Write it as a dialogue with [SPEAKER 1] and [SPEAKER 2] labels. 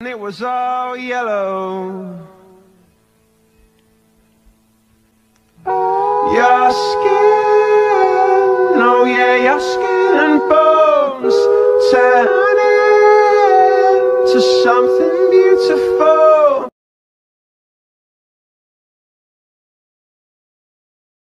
[SPEAKER 1] And it was all yellow. Your skin, oh yeah, your skin and bones turn into something beautiful.